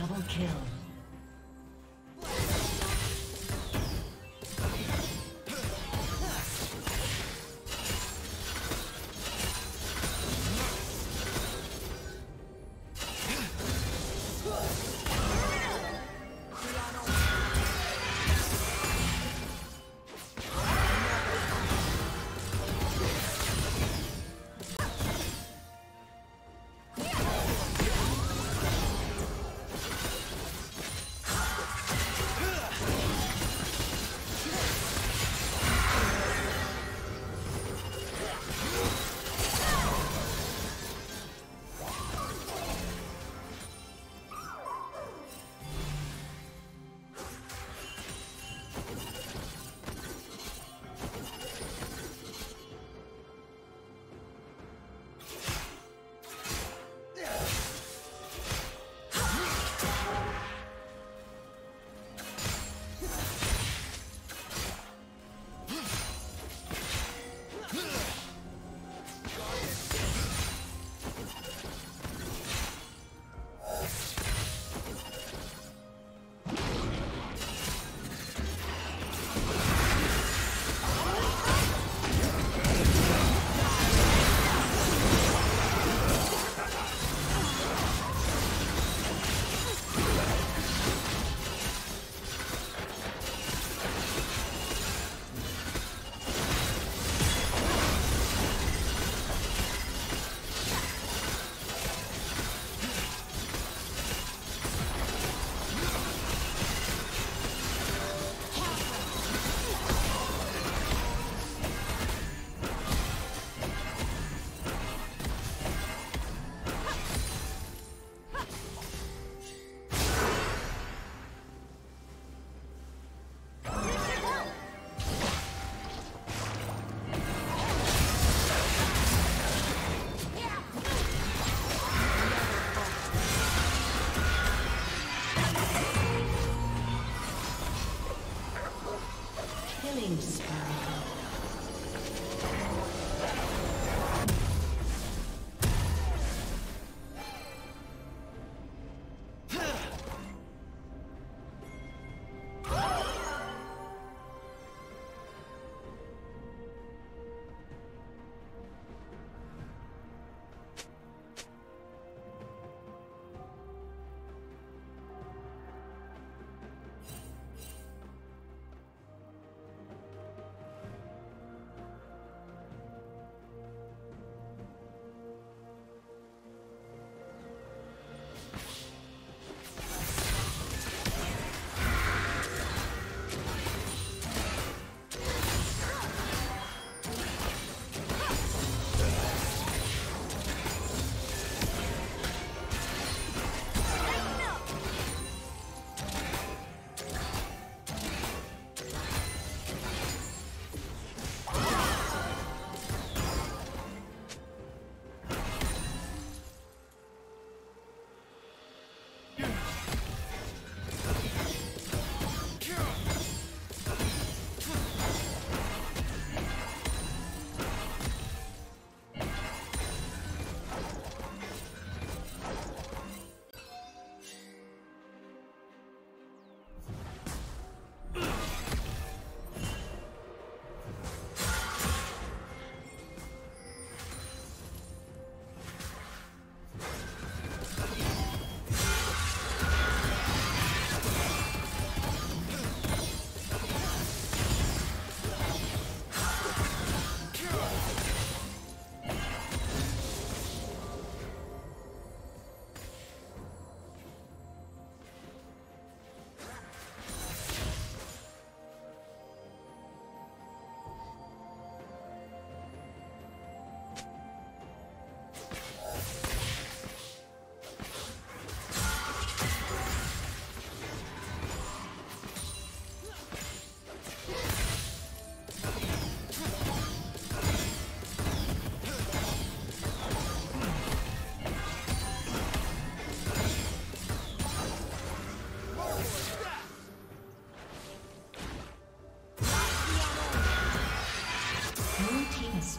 Double kill.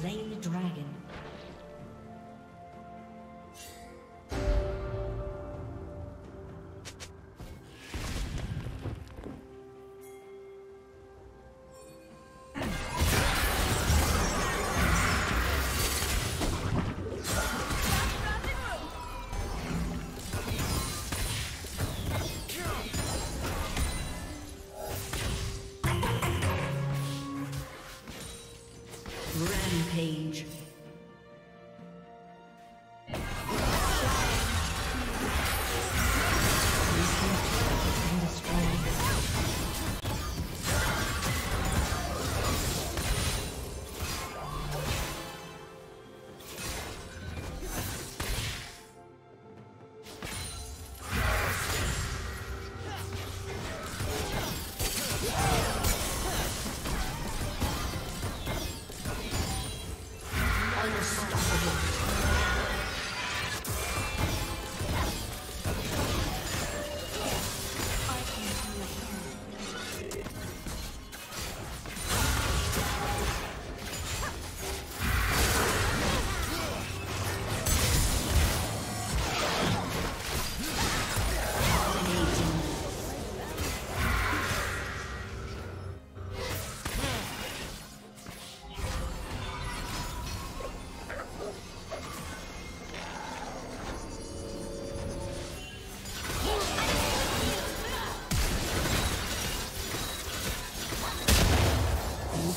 slain the dragon.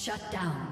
Shut down.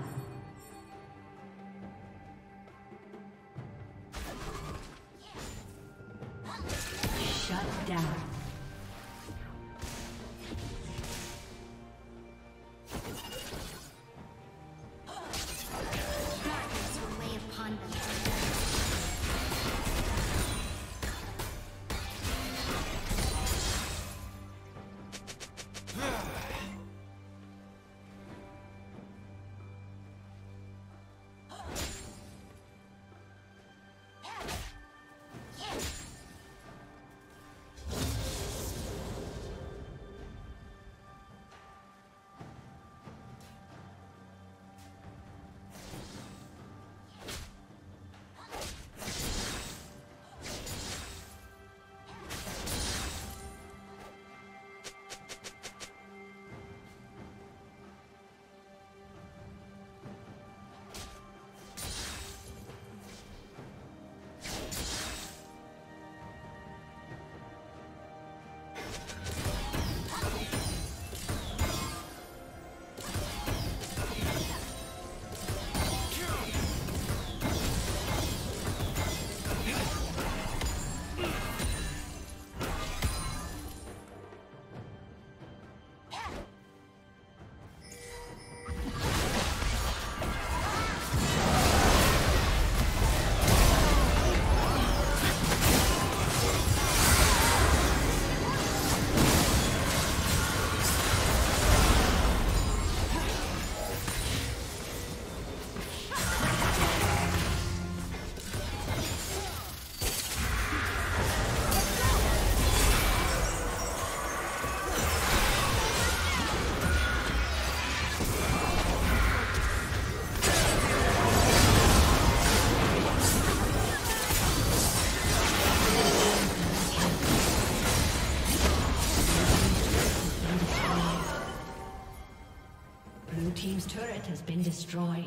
Destroyed.